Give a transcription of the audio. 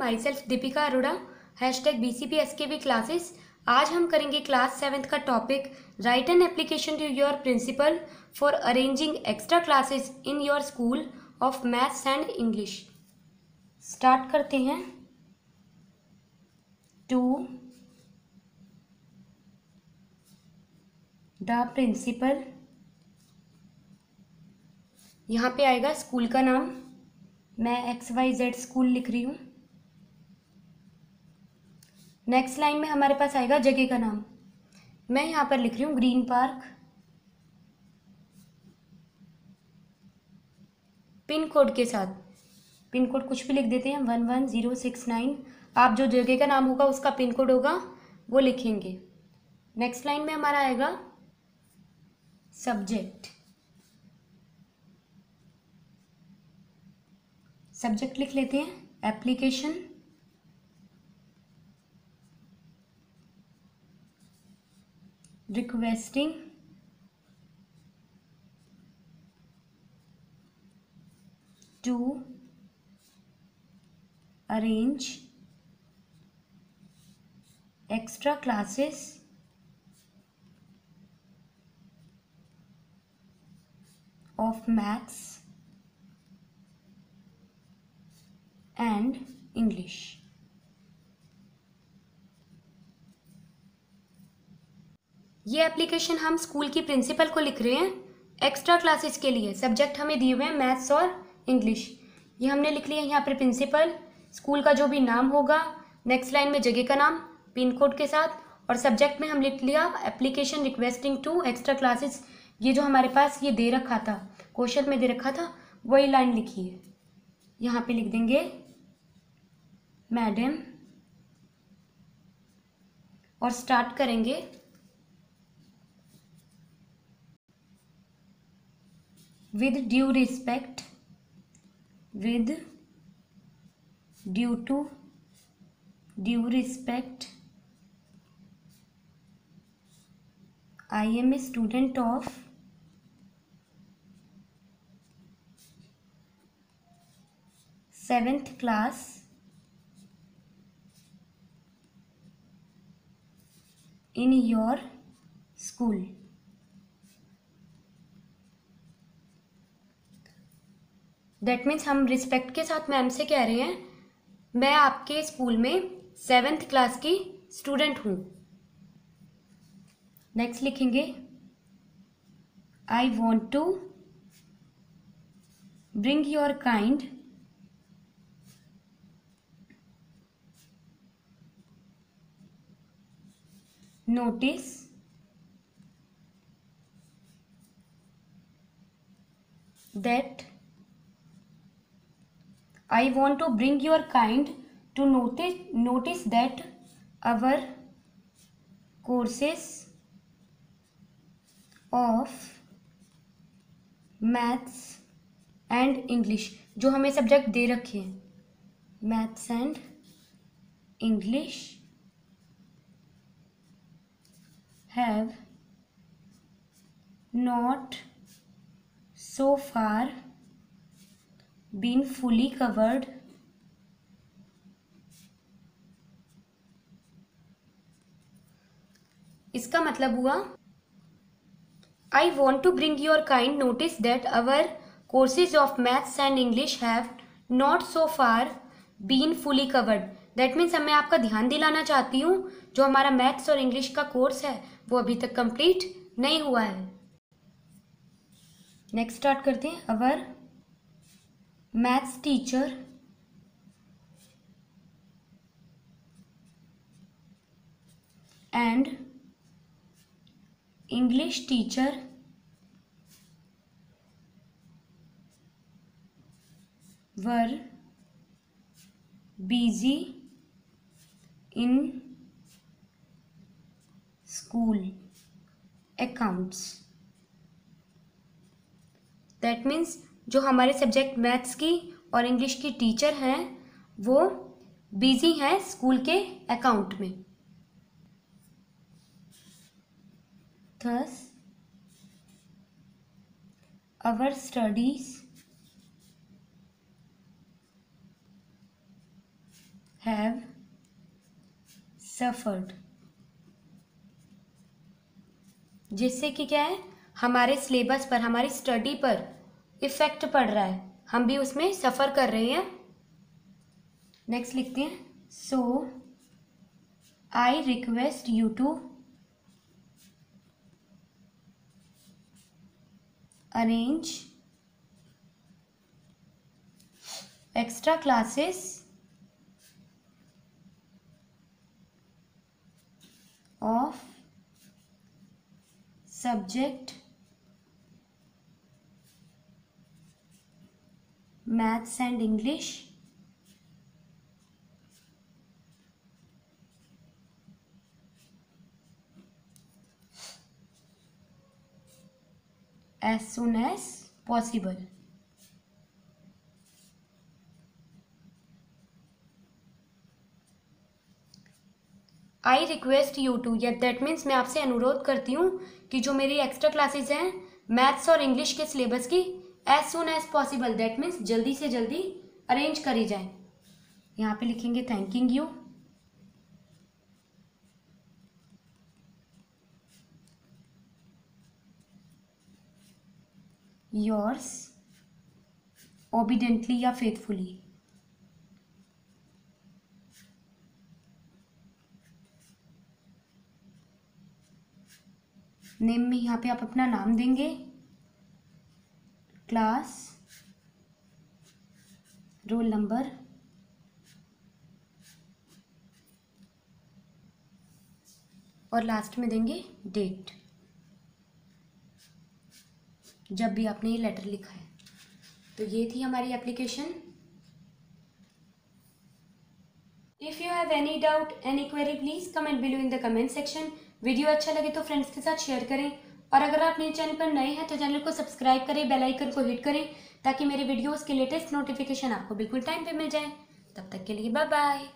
My self Deepika Arora hash tag B C P S K V classes आज हम करेंगे class seventh का topic write an application to your principal for arranging extra classes in your school of maths and English start करते हैं. To the principal यहाँ पे आएगा school का नाम. मैं एक्स वाई जेड स्कूल लिख रही हूँ. नेक्स्ट लाइन में हमारे पास आएगा जगह का नाम। मैं यहाँ पर लिख रही हूँ ग्रीन पार्क। पिन कोड के साथ। पिन कोड कुछ भी लिख देते हैं। One one zero six nine. आप जो जगह का नाम होगा उसका पिन कोड होगा, वो लिखेंगे। नेक्स्ट लाइन में हमारा आएगा सब्जेक्ट सब्जेक्ट लिख लेते हैं। Application requesting to arrange extra classes of maths and English. ये एप्लीकेशन हम स्कूल की प्रिंसिपल को लिख रहे हैं। एक्स्ट्रा क्लासेस के लिए। सब्जेक्ट हमें दिए हुए हैं मैथ्स और इंग्लिश ये हमने लिख लिया यहाँ पर प्रिंसिपल स्कूल का जो भी नाम होगा नेक्स्ट लाइन में जगह का नाम पिन कोड के साथ। और सब्जेक्ट में हम लिख लिया application requesting to extra classes ये जो हमारे पास ये दे रखा था क्वेश्चन में दे रखा था, वही लाइन लिखी है यहाँ पे लिख देंगे मैडम और स्टार्ट करेंगे। With due respect with due to due respect I am a student of seventh class in your school. That means हम रिस्पेक्ट के साथ मैम से कह रहे हैं, मैं आपके स्कूल में सेवेंथ क्लास की स्टूडेंट हूँ। नेक्स्ट लिखेंगे I want to bring your kind notice that I want to bring your kind to notice notice that our courses of maths and English जो हमें सब्जेक्ट दे रखे हैं maths and English have not so far been fully covered. इसका मतलब हुआ I want to bring your kind notice that our courses of maths and English have not so far been fully covered that means मैं आपका ध्यान दिलाना चाहती हूँ, जो हमारा मैथ्स और इंग्लिश का कोर्स है, वो अभी तक कंप्लीट नहीं हुआ है। नेक्स्ट स्टार्ट करते हैं our maths teacher. And English teacher. Were busy in school accounts that means जो हमारे सब्जेक्ट मैथ्स की और इंग्लिश की टीचर हैं, वो बिज़ी हैं स्कूल के अकाउंट में। थस अवर स्टडीज़ सफर्ड जिससे कि क्या है? हमारे सिलेबस पर, हमारी स्टडी पर इफ़ेक्ट पड़ रहा है। हम भी उसमें सफ़र कर रहे हैं। नेक्स्ट लिखते हैं। So I request you to arrange extra classes of subject maths and English as soon as possible. I request you to या दैट मीन्स मैं आपसे अनुरोध करती हूँ कि जो मेरी एक्स्ट्रा क्लासेस हैं मैथ्स और इंग्लिश के सिलेबस की as soon as possible that means जल्दी से जल्दी अरेंज करी जाए। यहाँ पे लिखेंगे थैंकिंग यू योर्स ओबिडेंटली या फेथफुली नेम में यहाँ पे आप अपना नाम देंगे। क्लास, रोल नंबर, और लास्ट में देंगे डेट। जब भी आपने ये लेटर लिखा है। तो ये थी हमारी application. If you have any doubt any query please comment below in the comment section video अच्छा लगे तो फ्रेंड्स के साथ शेयर करें। और अगर आप मेरे चैनल पर नए हैं तो चैनल को सब्सक्राइब करें, बेल आइकन को हिट करें, ताकि मेरे वीडियोस के लेटेस्ट नोटिफिकेशन आपको बिल्कुल टाइम पे मिल जाए। तब तक के लिए बाय बाय